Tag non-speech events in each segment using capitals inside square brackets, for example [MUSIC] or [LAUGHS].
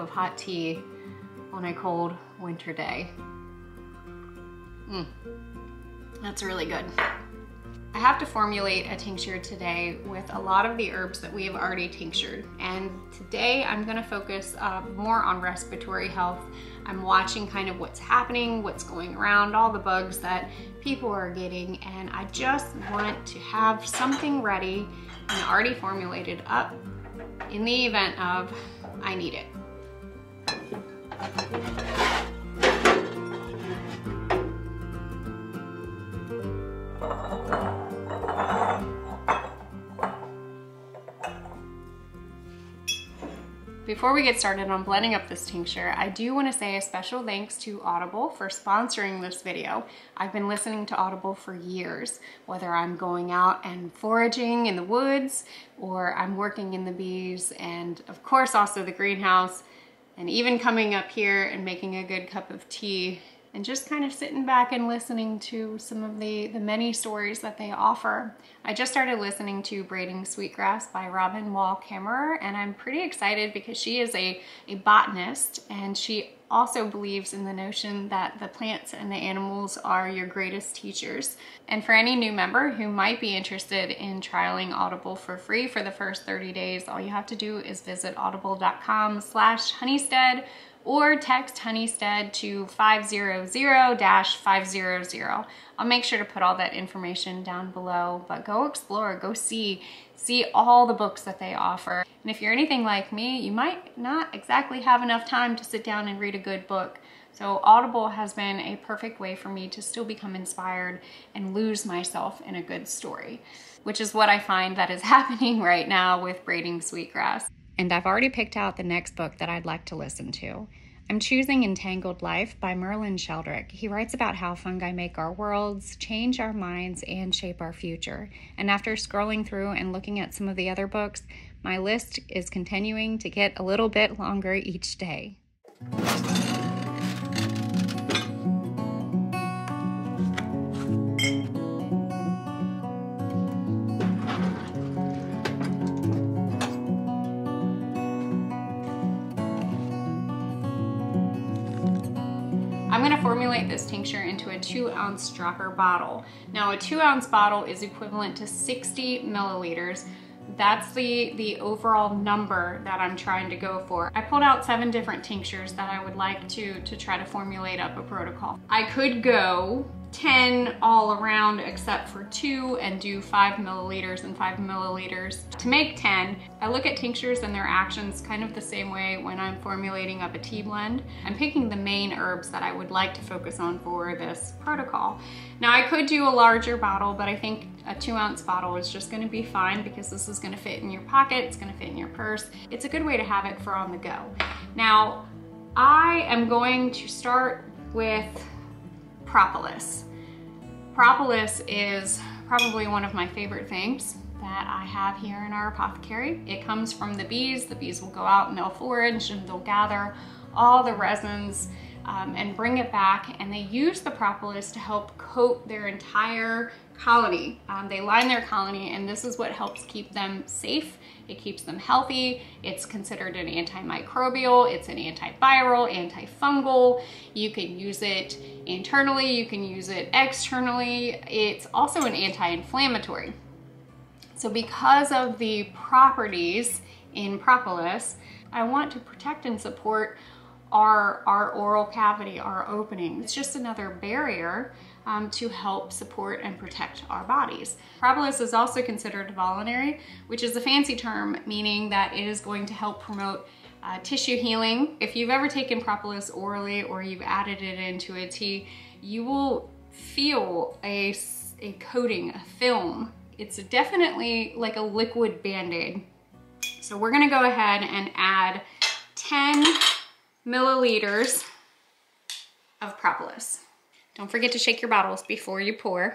of hot tea on a cold winter day. Mm, that's really good. I have to formulate a tincture today with a lot of the herbs that we have already tinctured. And today I'm gonna focus uh, more on respiratory health. I'm watching kind of what's happening, what's going around, all the bugs that people are getting. And I just want to have something ready and already formulated up in the event of I need it. Before we get started on blending up this tincture, I do want to say a special thanks to Audible for sponsoring this video. I've been listening to Audible for years, whether I'm going out and foraging in the woods or I'm working in the bees and of course also the greenhouse and even coming up here and making a good cup of tea and just kind of sitting back and listening to some of the, the many stories that they offer. I just started listening to Braiding Sweetgrass by Robin Wall Kimmerer, and I'm pretty excited because she is a, a botanist and she also believes in the notion that the plants and the animals are your greatest teachers. And for any new member who might be interested in trialing Audible for free for the first 30 days, all you have to do is visit audible.com slash honeystead or text Honeystead to 500-500. I'll make sure to put all that information down below, but go explore, go see, see all the books that they offer. And if you're anything like me, you might not exactly have enough time to sit down and read a good book. So Audible has been a perfect way for me to still become inspired and lose myself in a good story, which is what I find that is [LAUGHS] happening right now with Braiding Sweetgrass and I've already picked out the next book that I'd like to listen to. I'm choosing Entangled Life by Merlin Sheldrick. He writes about how fungi make our worlds, change our minds, and shape our future. And after scrolling through and looking at some of the other books, my list is continuing to get a little bit longer each day. Formulate this tincture into a two ounce dropper bottle. Now a two ounce bottle is equivalent to 60 milliliters. That's the, the overall number that I'm trying to go for. I pulled out seven different tinctures that I would like to, to try to formulate up a protocol. I could go 10 all around except for two and do five milliliters and five milliliters. To make 10, I look at tinctures and their actions kind of the same way when I'm formulating up a tea blend. I'm picking the main herbs that I would like to focus on for this protocol. Now I could do a larger bottle, but I think a two ounce bottle is just gonna be fine because this is gonna fit in your pocket, it's gonna fit in your purse. It's a good way to have it for on the go. Now, I am going to start with propolis. Propolis is probably one of my favorite things that I have here in our apothecary. It comes from the bees. The bees will go out and they'll forage and they'll gather all the resins um, and bring it back and they use the propolis to help coat their entire colony. Um, they line their colony and this is what helps keep them safe. It keeps them healthy. It's considered an antimicrobial, it's an antiviral, antifungal. You can use it internally, you can use it externally. It's also an anti-inflammatory. So because of the properties in propolis, I want to protect and support our, our oral cavity, our opening. It's just another barrier um, to help support and protect our bodies. Propolis is also considered vulnerary, which is a fancy term meaning that it is going to help promote uh, tissue healing. If you've ever taken propolis orally or you've added it into a tea, you will feel a, a coating, a film. It's definitely like a liquid band-aid. So we're gonna go ahead and add 10 milliliters of propolis. Don't forget to shake your bottles before you pour.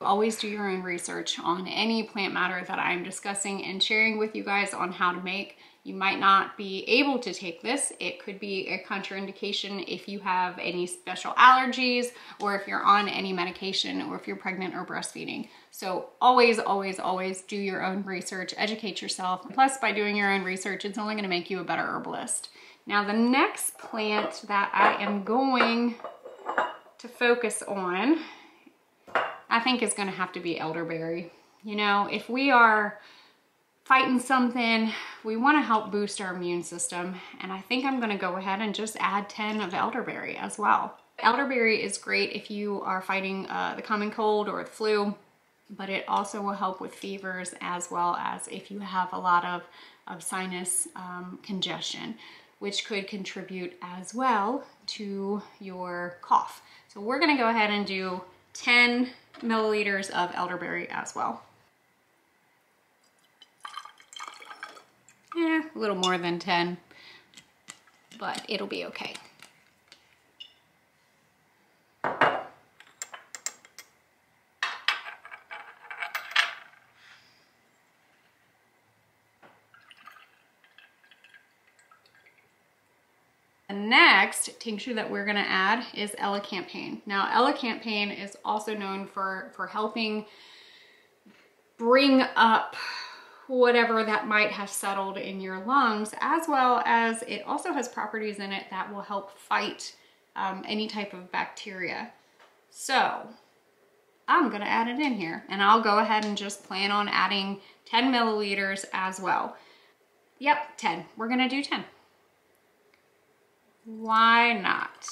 Always do your own research on any plant matter that I'm discussing and sharing with you guys on how to make. You might not be able to take this. It could be a contraindication if you have any special allergies or if you're on any medication or if you're pregnant or breastfeeding. So always, always, always do your own research, educate yourself. Plus by doing your own research, it's only gonna make you a better herbalist. Now the next plant that I am going to focus on I think is gonna have to be elderberry. You know, if we are fighting something, we wanna help boost our immune system. And I think I'm gonna go ahead and just add 10 of elderberry as well. Elderberry is great if you are fighting uh, the common cold or the flu, but it also will help with fevers as well as if you have a lot of, of sinus um, congestion, which could contribute as well to your cough. So we're gonna go ahead and do 10 milliliters of elderberry as well. Yeah, a little more than 10, but it'll be okay. The next tincture that we're gonna add is elecampane. Now, elecampane is also known for, for helping bring up whatever that might have settled in your lungs, as well as it also has properties in it that will help fight um, any type of bacteria. So I'm gonna add it in here and I'll go ahead and just plan on adding 10 milliliters as well. Yep, 10, we're gonna do 10. Why not?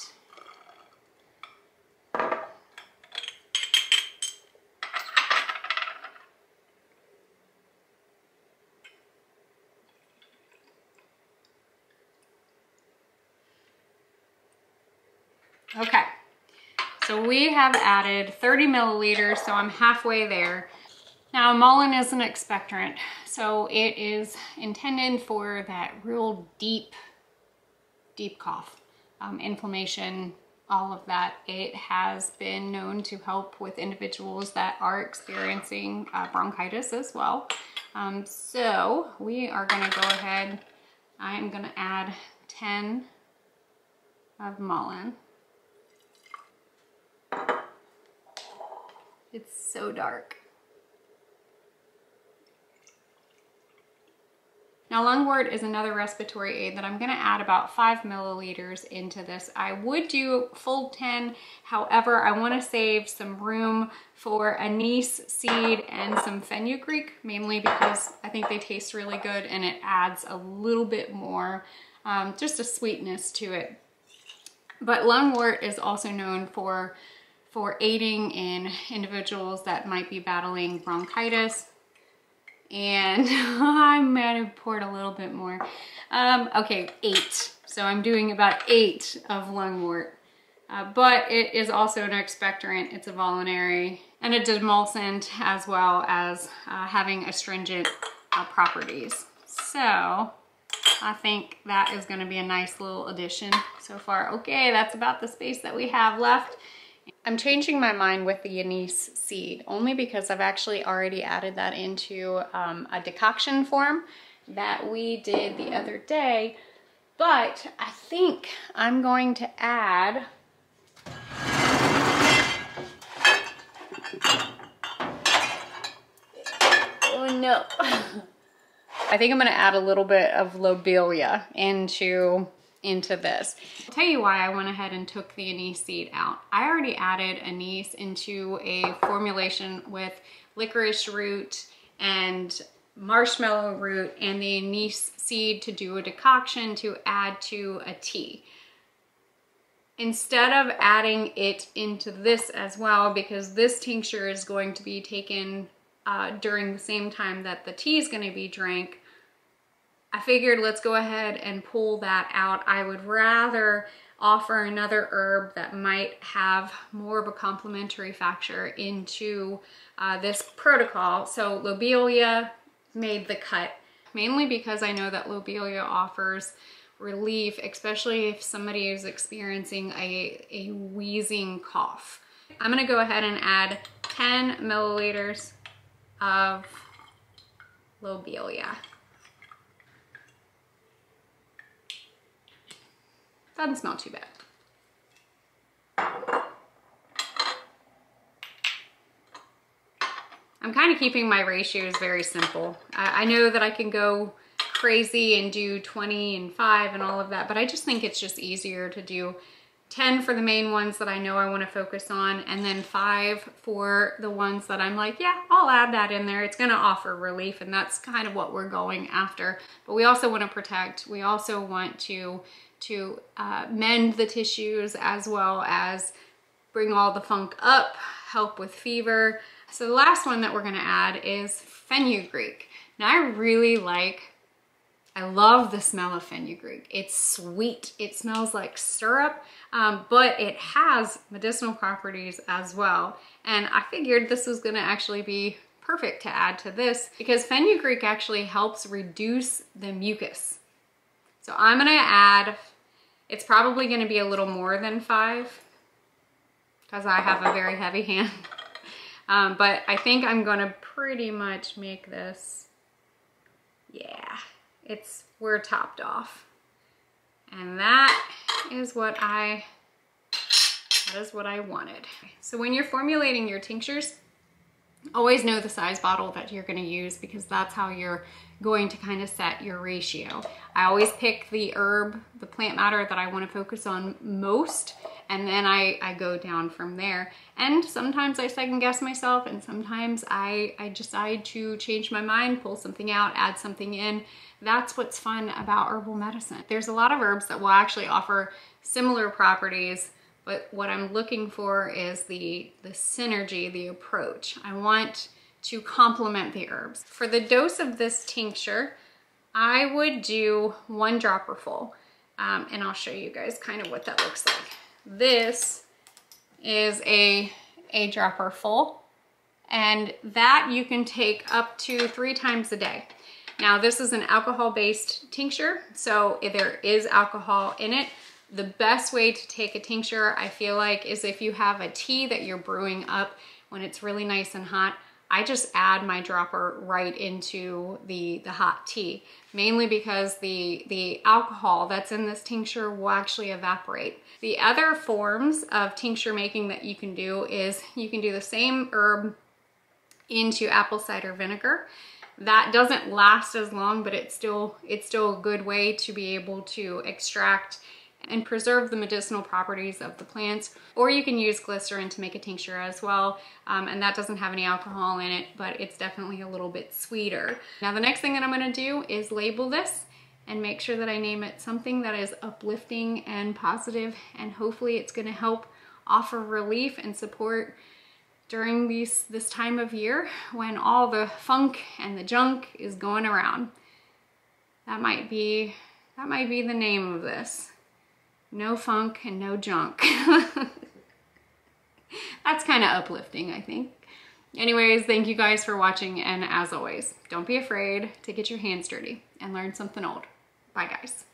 Okay, so we have added 30 milliliters, so I'm halfway there. Now, mullein is an expectorant, so it is intended for that real deep deep cough, um, inflammation, all of that. It has been known to help with individuals that are experiencing uh, bronchitis as well. Um, so we are gonna go ahead, I'm gonna add 10 of mullein. It's so dark. Now lungwort is another respiratory aid that I'm gonna add about five milliliters into this. I would do full 10, however, I wanna save some room for anise seed and some fenugreek, mainly because I think they taste really good and it adds a little bit more, um, just a sweetness to it. But lungwort is also known for, for aiding in individuals that might be battling bronchitis, and [LAUGHS] I might have poured a little bit more. Um, okay, eight. So I'm doing about eight of lungwort. Uh, but it is also an expectorant, it's a vulnerary, and a demulcent as well as uh, having astringent uh, properties. So I think that is gonna be a nice little addition so far. Okay, that's about the space that we have left. I'm changing my mind with the anise seed only because I've actually already added that into um, a decoction form that we did the other day. But I think I'm going to add Oh no. [LAUGHS] I think I'm gonna add a little bit of lobelia into into this. I'll tell you why I went ahead and took the anise seed out. I already added anise into a formulation with licorice root and marshmallow root and the anise seed to do a decoction to add to a tea. Instead of adding it into this as well, because this tincture is going to be taken uh, during the same time that the tea is going to be drank, I figured let's go ahead and pull that out. I would rather offer another herb that might have more of a complementary factor into uh, this protocol. So lobelia made the cut, mainly because I know that lobelia offers relief, especially if somebody is experiencing a, a wheezing cough. I'm gonna go ahead and add 10 milliliters of lobelia. Doesn't smell too bad. I'm kind of keeping my ratios very simple. I, I, know that I can go crazy and do 20 and 5 and all of that, but I just think it's just easier to do 10 for the main ones that I know I want to focus on, and then 5 for the ones that I'm like, yeah, I'll add that in there. It's going to offer relief, and that's kind of what we're going after. But we also want to protect. We also want to, to uh, mend the tissues as well as bring all the funk up, help with fever, so the last one that we're gonna add is fenugreek. Now I really like, I love the smell of fenugreek. It's sweet, it smells like syrup, um, but it has medicinal properties as well. And I figured this was gonna actually be perfect to add to this because fenugreek actually helps reduce the mucus. So I'm gonna add, it's probably gonna be a little more than five because I have a very heavy hand. [LAUGHS] Um, but I think I'm gonna pretty much make this, yeah, it's, we're topped off. And that is what I, that is what I wanted. So when you're formulating your tinctures, always know the size bottle that you're gonna use because that's how you're going to kind of set your ratio. I always pick the herb, the plant matter that I wanna focus on most and then I, I go down from there. And sometimes I second guess myself and sometimes I, I decide to change my mind, pull something out, add something in. That's what's fun about herbal medicine. There's a lot of herbs that will actually offer similar properties, but what I'm looking for is the, the synergy, the approach. I want to complement the herbs. For the dose of this tincture, I would do one dropper full. Um, and I'll show you guys kind of what that looks like. This is a, a dropper full and that you can take up to three times a day. Now this is an alcohol-based tincture, so there is alcohol in it. The best way to take a tincture, I feel like, is if you have a tea that you're brewing up when it's really nice and hot, I just add my dropper right into the, the hot tea, mainly because the, the alcohol that's in this tincture will actually evaporate. The other forms of tincture making that you can do is you can do the same herb into apple cider vinegar. That doesn't last as long, but it's still, it's still a good way to be able to extract and preserve the medicinal properties of the plants. Or you can use glycerin to make a tincture as well. Um, and that doesn't have any alcohol in it, but it's definitely a little bit sweeter. Now the next thing that I'm gonna do is label this and make sure that I name it something that is uplifting and positive and hopefully it's gonna help offer relief and support during these, this time of year when all the funk and the junk is going around. That might be, that might be the name of this no funk and no junk. [LAUGHS] That's kind of uplifting, I think. Anyways, thank you guys for watching, and as always, don't be afraid to get your hands dirty and learn something old. Bye, guys.